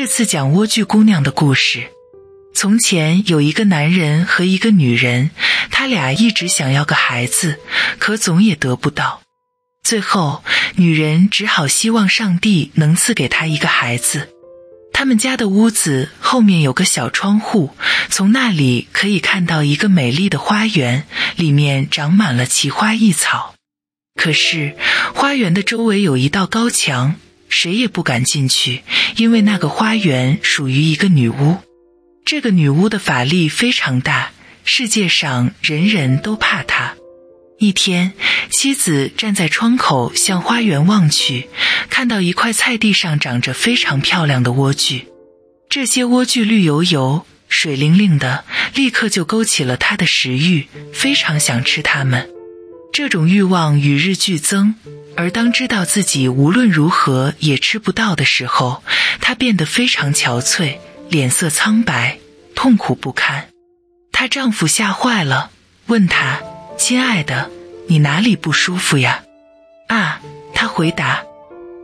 这次讲莴苣姑娘的故事。从前有一个男人和一个女人，他俩一直想要个孩子，可总也得不到。最后，女人只好希望上帝能赐给她一个孩子。他们家的屋子后面有个小窗户，从那里可以看到一个美丽的花园，里面长满了奇花异草。可是，花园的周围有一道高墙，谁也不敢进去，因为那个花园属于一个女巫。这个女巫的法力非常大，世界上人人都怕她。一天，妻子站在窗口向花园望去，看到一块菜地上长着非常漂亮的莴苣。这些莴苣绿油油、水灵灵的，立刻就勾起了她的食欲，非常想吃它们。这种欲望与日俱增，而当知道自己无论如何也吃不到的时候，她变得非常憔悴，脸色苍白，痛苦不堪。她丈夫吓坏了，问她。亲爱的，你哪里不舒服呀？啊，她回答：“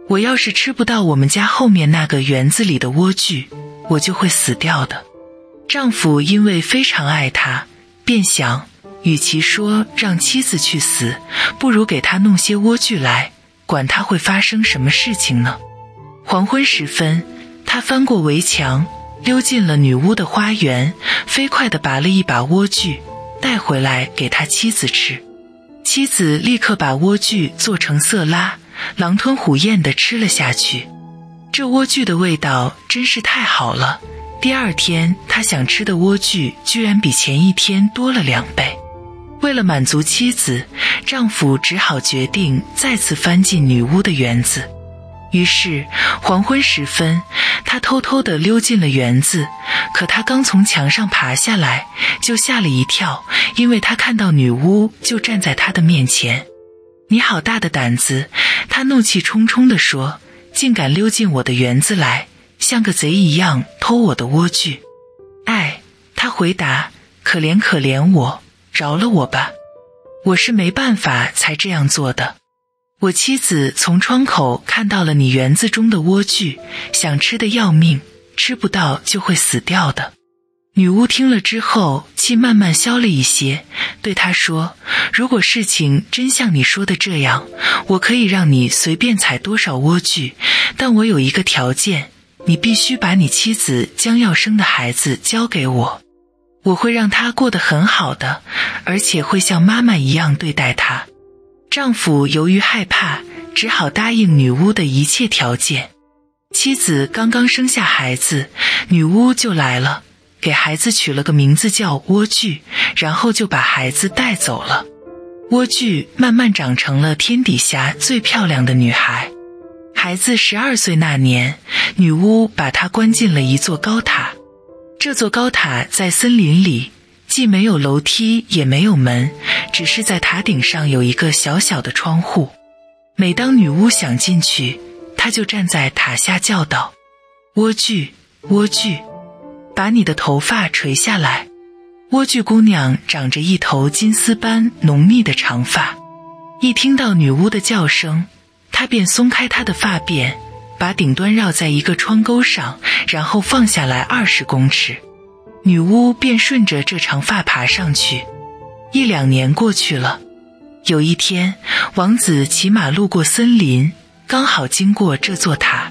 我要是吃不到我们家后面那个园子里的莴苣，我就会死掉的。”丈夫因为非常爱她，便想，与其说让妻子去死，不如给他弄些莴苣来，管他会发生什么事情呢？黄昏时分，他翻过围墙，溜进了女巫的花园，飞快地拔了一把莴苣。带回来给他妻子吃，妻子立刻把莴苣做成色拉，狼吞虎咽地吃了下去。这莴苣的味道真是太好了。第二天，他想吃的莴苣居然比前一天多了两倍。为了满足妻子，丈夫只好决定再次翻进女巫的园子。于是，黄昏时分，他偷偷地溜进了园子。可他刚从墙上爬下来，就吓了一跳，因为他看到女巫就站在他的面前。“你好大的胆子！”他怒气冲冲地说，“竟敢溜进我的园子来，像个贼一样偷我的莴苣！”“哎，他回答，“可怜可怜我，饶了我吧！我是没办法才这样做的。”我妻子从窗口看到了你园子中的莴苣，想吃的要命，吃不到就会死掉的。女巫听了之后，气慢慢消了一些，对他说：“如果事情真像你说的这样，我可以让你随便采多少莴苣，但我有一个条件，你必须把你妻子将要生的孩子交给我，我会让他过得很好的，而且会像妈妈一样对待他。”丈夫由于害怕，只好答应女巫的一切条件。妻子刚刚生下孩子，女巫就来了，给孩子取了个名字叫莴苣，然后就把孩子带走了。莴苣慢慢长成了天底下最漂亮的女孩。孩子十二岁那年，女巫把她关进了一座高塔。这座高塔在森林里。既没有楼梯，也没有门，只是在塔顶上有一个小小的窗户。每当女巫想进去，她就站在塔下叫道：“莴苣，莴苣，把你的头发垂下来。”莴苣姑娘长着一头金丝般浓密的长发，一听到女巫的叫声，她便松开她的发辫，把顶端绕在一个窗钩上，然后放下来二十公尺。女巫便顺着这长发爬上去。一两年过去了，有一天，王子骑马路过森林，刚好经过这座塔。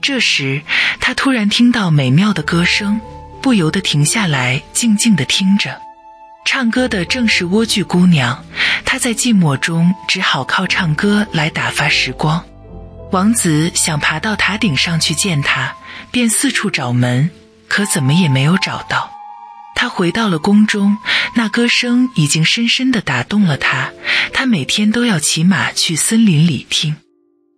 这时，他突然听到美妙的歌声，不由得停下来，静静地听着。唱歌的正是莴苣姑娘，她在寂寞中只好靠唱歌来打发时光。王子想爬到塔顶上去见她，便四处找门。可怎么也没有找到。他回到了宫中，那歌声已经深深地打动了他。他每天都要骑马去森林里听。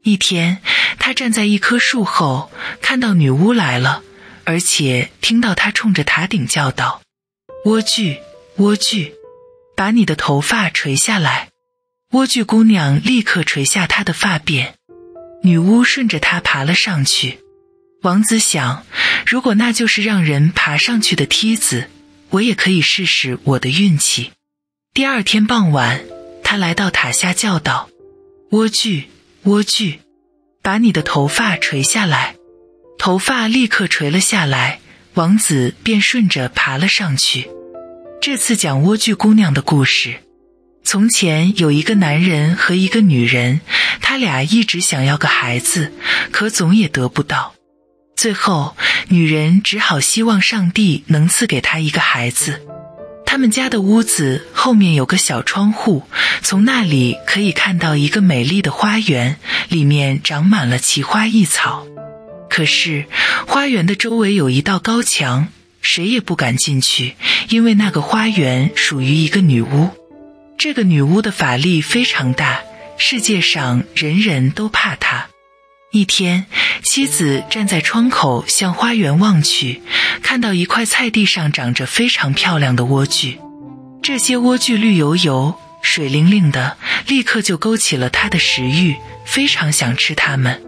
一天，他站在一棵树后，看到女巫来了，而且听到她冲着塔顶叫道：“莴苣，莴苣，把你的头发垂下来。”莴苣姑娘立刻垂下她的发辫，女巫顺着她爬了上去。王子想，如果那就是让人爬上去的梯子，我也可以试试我的运气。第二天傍晚，他来到塔下叫道：“莴苣，莴苣，把你的头发垂下来。”头发立刻垂了下来，王子便顺着爬了上去。这次讲莴苣姑娘的故事。从前有一个男人和一个女人，他俩一直想要个孩子，可总也得不到。最后，女人只好希望上帝能赐给她一个孩子。他们家的屋子后面有个小窗户，从那里可以看到一个美丽的花园，里面长满了奇花异草。可是，花园的周围有一道高墙。谁也不敢进去，因为那个花园属于一个女巫。这个女巫的法力非常大，世界上人人都怕她。一天，妻子站在窗口向花园望去，看到一块菜地上长着非常漂亮的莴苣。这些莴苣绿油油、水灵灵的，立刻就勾起了她的食欲，非常想吃它们。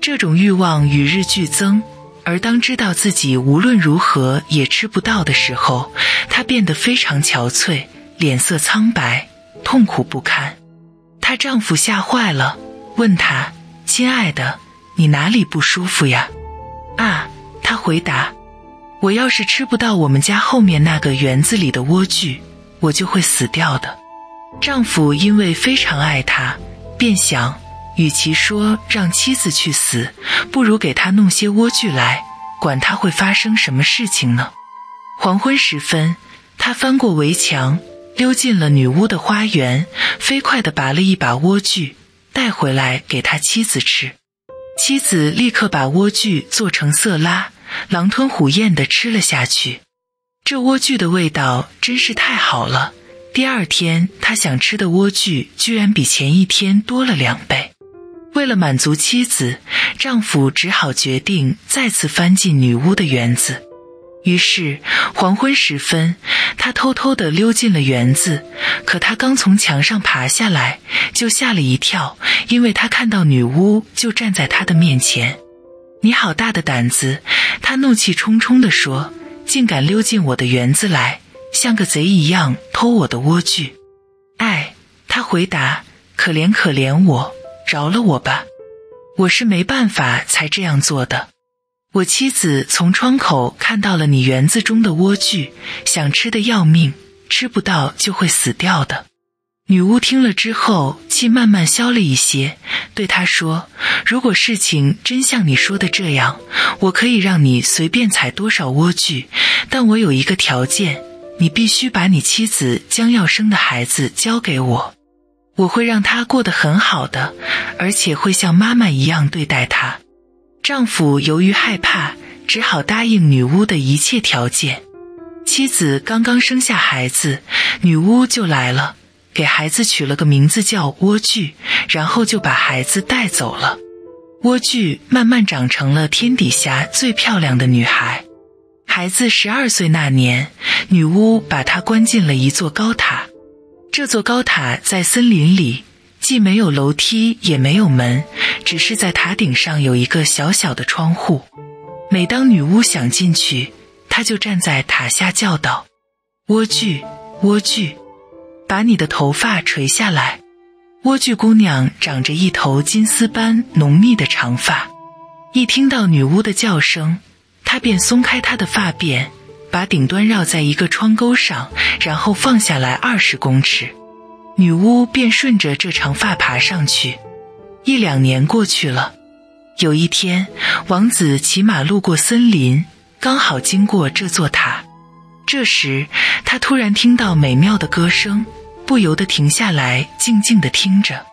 这种欲望与日俱增。而当知道自己无论如何也吃不到的时候，她变得非常憔悴，脸色苍白，痛苦不堪。她丈夫吓坏了，问她：“亲爱的，你哪里不舒服呀？”啊，她回答：“我要是吃不到我们家后面那个园子里的莴苣，我就会死掉的。”丈夫因为非常爱她，便想。与其说让妻子去死，不如给她弄些莴苣来，管他会发生什么事情呢？黄昏时分，他翻过围墙，溜进了女巫的花园，飞快地拔了一把莴苣，带回来给他妻子吃。妻子立刻把莴苣做成色拉，狼吞虎咽地吃了下去。这莴苣的味道真是太好了。第二天，他想吃的莴苣居然比前一天多了两倍。为了满足妻子，丈夫只好决定再次翻进女巫的园子。于是黄昏时分，他偷偷地溜进了园子。可他刚从墙上爬下来，就吓了一跳，因为他看到女巫就站在他的面前。“你好大的胆子！”他怒气冲冲地说，“竟敢溜进我的园子来，像个贼一样偷我的莴苣！”“哎，”他回答，“可怜可怜我。”饶了我吧，我是没办法才这样做的。我妻子从窗口看到了你园子中的莴苣，想吃的要命，吃不到就会死掉的。女巫听了之后，气慢慢消了一些，对他说：“如果事情真像你说的这样，我可以让你随便采多少莴苣，但我有一个条件，你必须把你妻子将要生的孩子交给我。”我会让她过得很好的，而且会像妈妈一样对待她。丈夫由于害怕，只好答应女巫的一切条件。妻子刚刚生下孩子，女巫就来了，给孩子取了个名字叫莴苣，然后就把孩子带走了。莴苣慢慢长成了天底下最漂亮的女孩。孩子十二岁那年，女巫把她关进了一座高塔。这座高塔在森林里，既没有楼梯，也没有门，只是在塔顶上有一个小小的窗户。每当女巫想进去，她就站在塔下叫道：“莴苣，莴苣，把你的头发垂下来。”莴苣姑娘长着一头金丝般浓密的长发，一听到女巫的叫声，她便松开她的发辫。把顶端绕在一个窗钩上，然后放下来二十公尺，女巫便顺着这长发爬上去。一两年过去了，有一天，王子骑马路过森林，刚好经过这座塔。这时，他突然听到美妙的歌声，不由得停下来，静静地听着。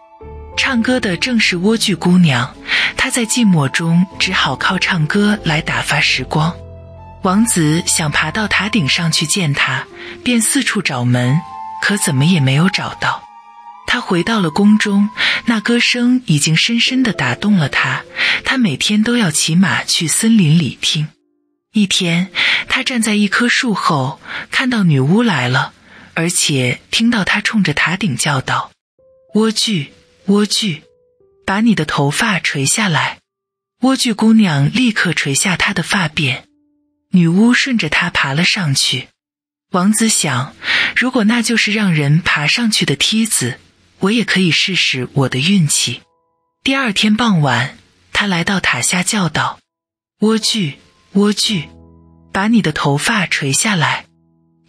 唱歌的正是莴苣姑娘，她在寂寞中只好靠唱歌来打发时光。王子想爬到塔顶上去见她，便四处找门，可怎么也没有找到。他回到了宫中，那歌声已经深深地打动了他。他每天都要骑马去森林里听。一天，他站在一棵树后，看到女巫来了，而且听到她冲着塔顶叫道：“莴苣，莴苣，把你的头发垂下来。”莴苣姑娘立刻垂下她的发辫。女巫顺着她爬了上去。王子想，如果那就是让人爬上去的梯子，我也可以试试我的运气。第二天傍晚，他来到塔下，叫道：“莴苣，莴苣，把你的头发垂下来。”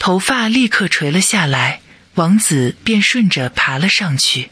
头发立刻垂了下来，王子便顺着爬了上去。